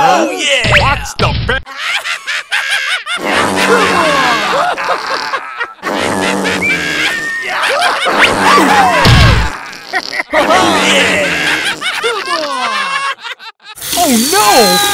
Oh yeah! What's the best? Oh no!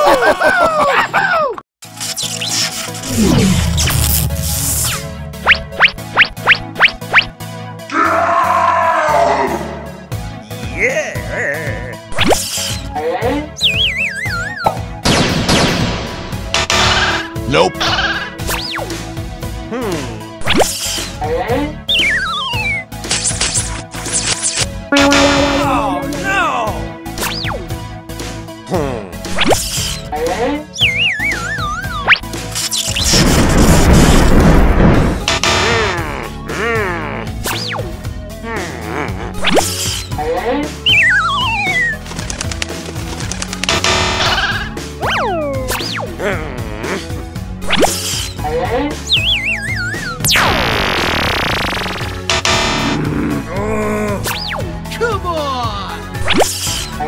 Oh!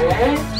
É.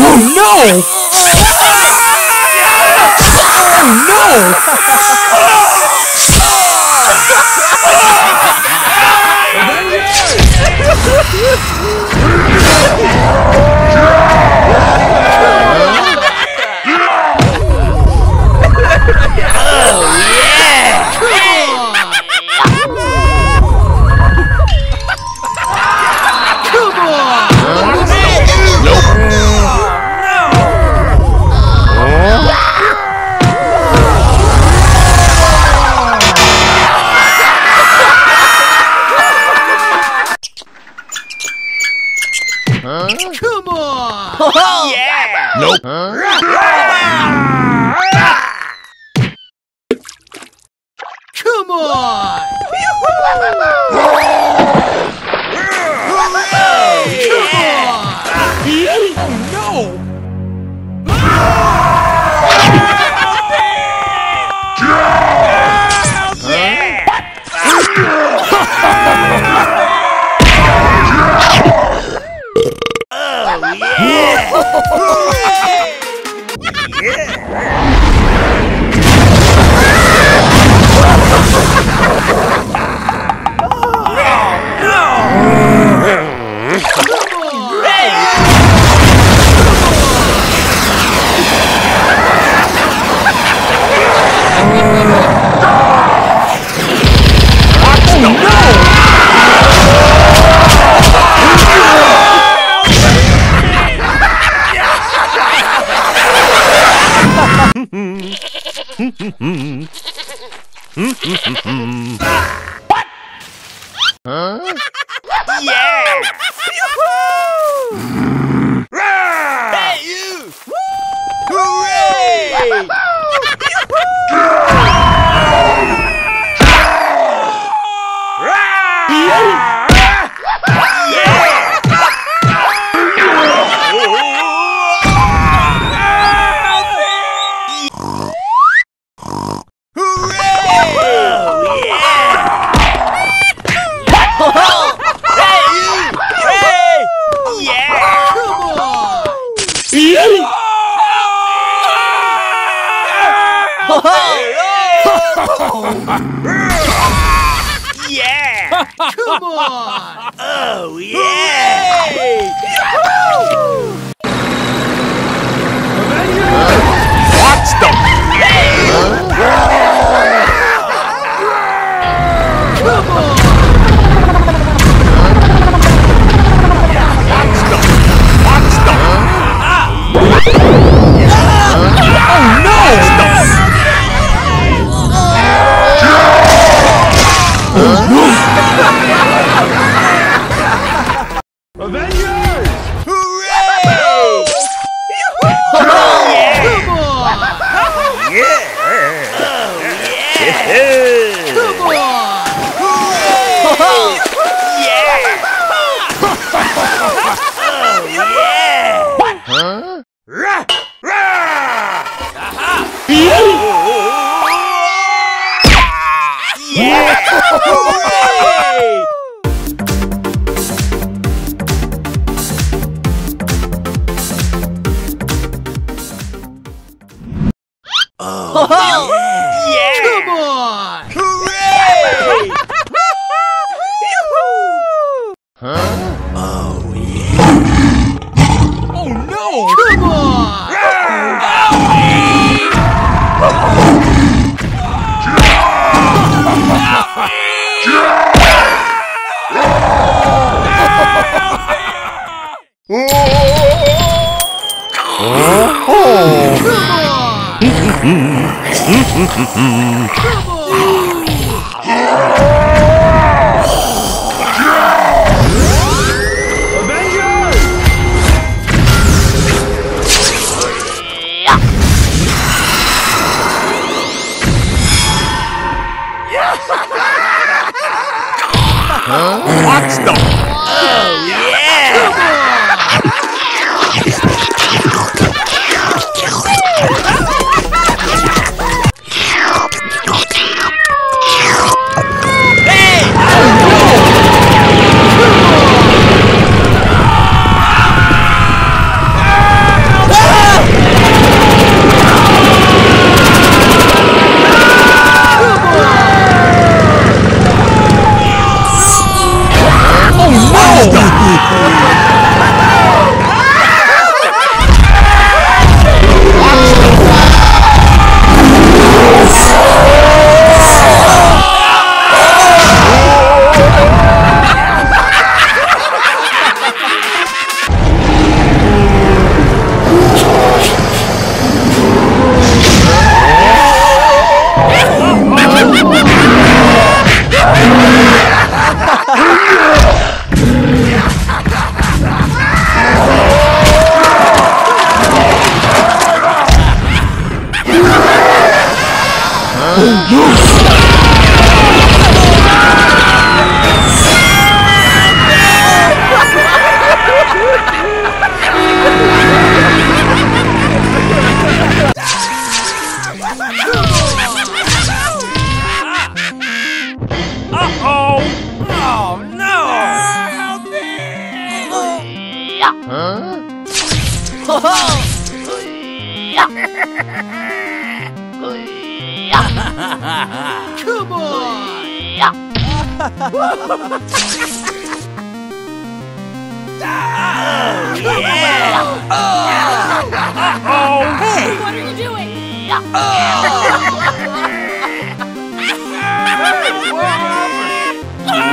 What's the Oh no! Oh, Come Come on! Hmm. Oh, Come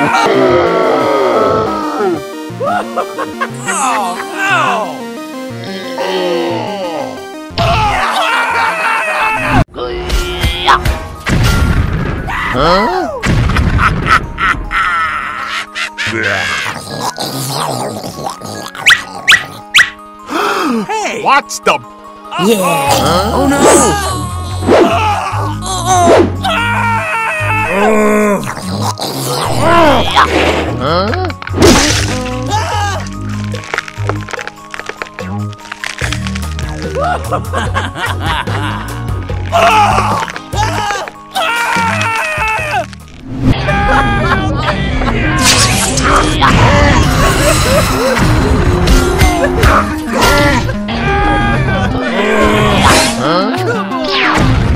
Oh no! Hey! Watch them!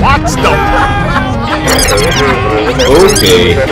Watch them! Okay.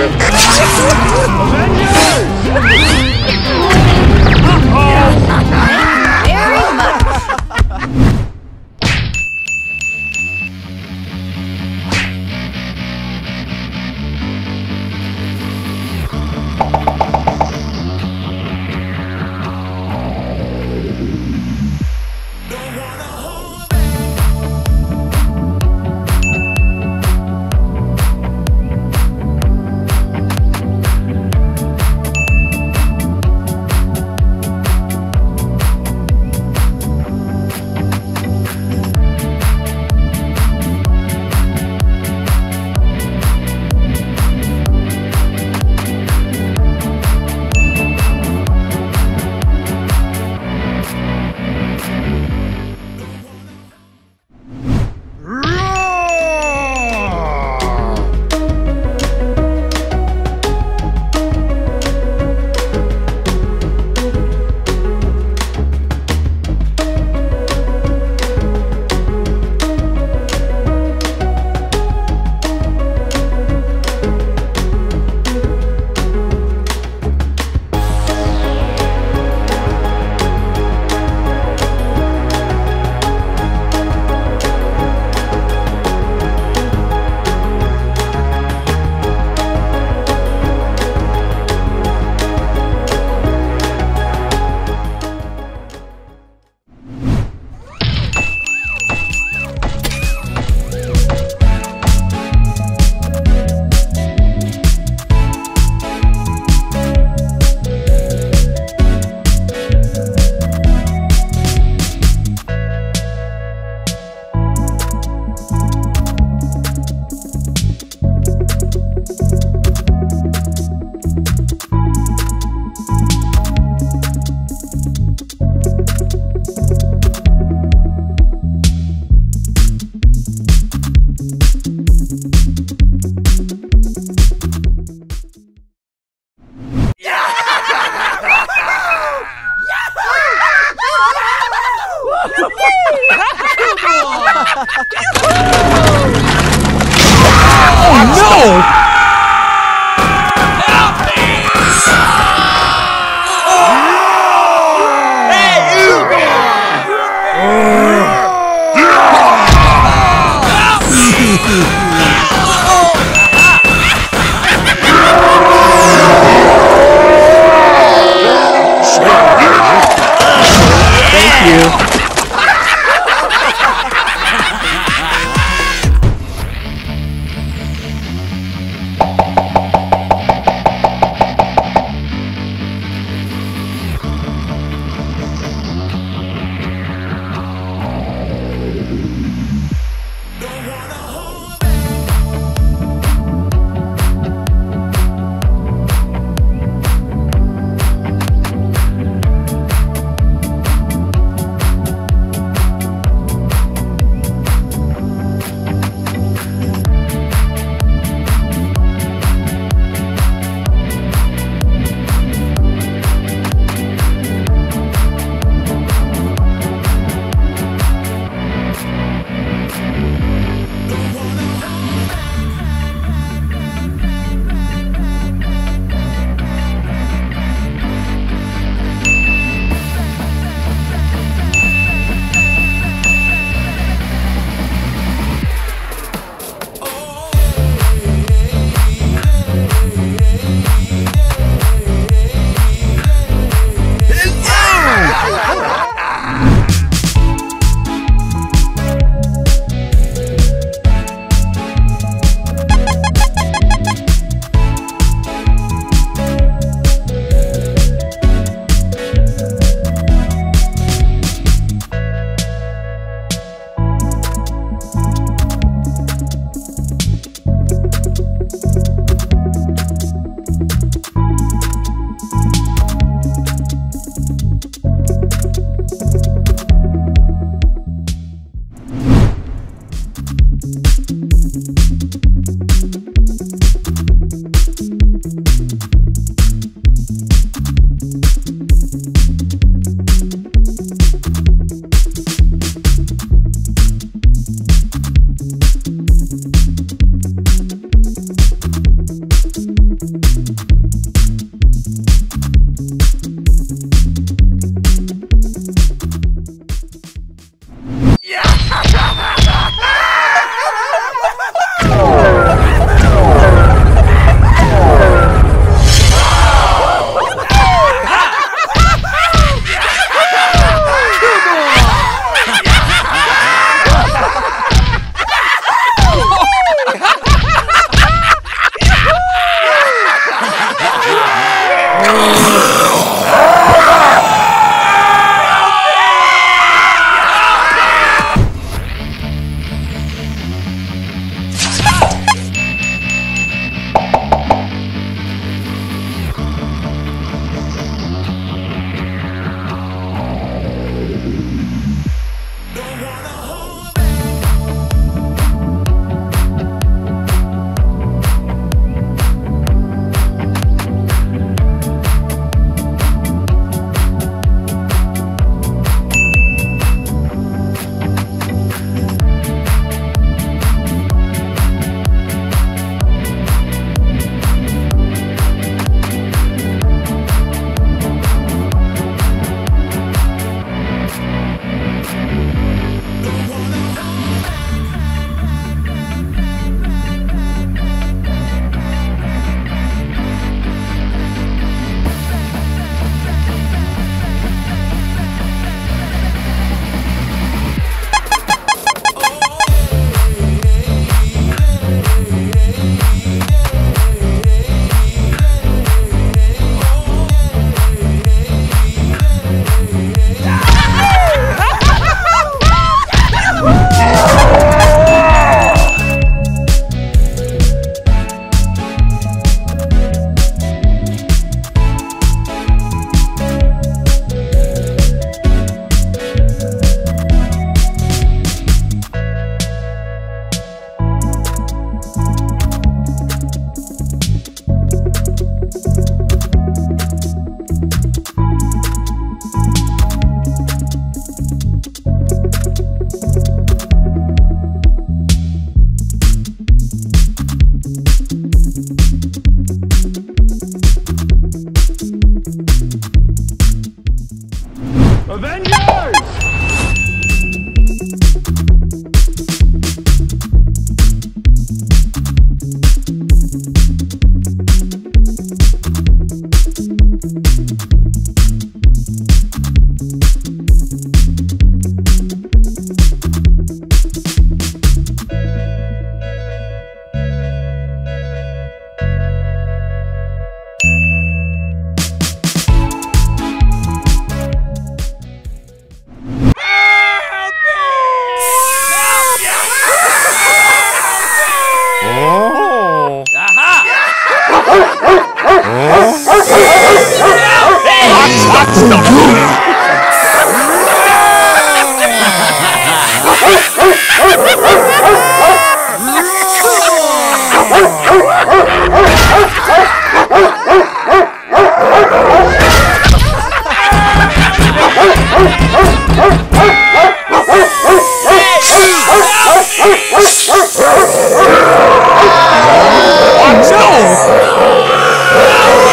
no!